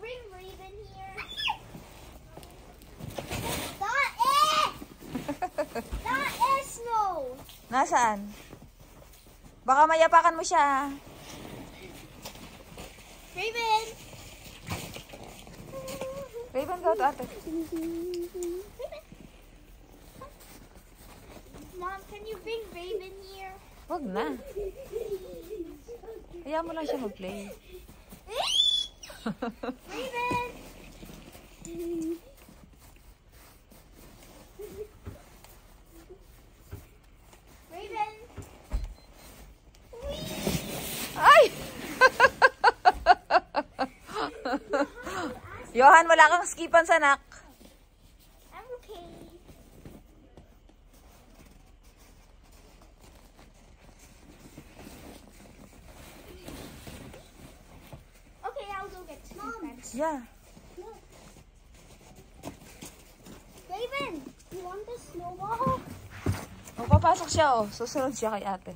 bring Raven here? That eh! That eh snow! Nasaan? Baka mayapakan mo siya. Raven! Raven, go to ate. Mom, can you bring Raven here? Wag na. Kaya mo lang siya mag-play. Raven! Raven! Ay! Johan, wala kang skipan sa nak. Yeah. Raven, you want the snowball? O, papasok siya, oh. Susunod siya kay ate.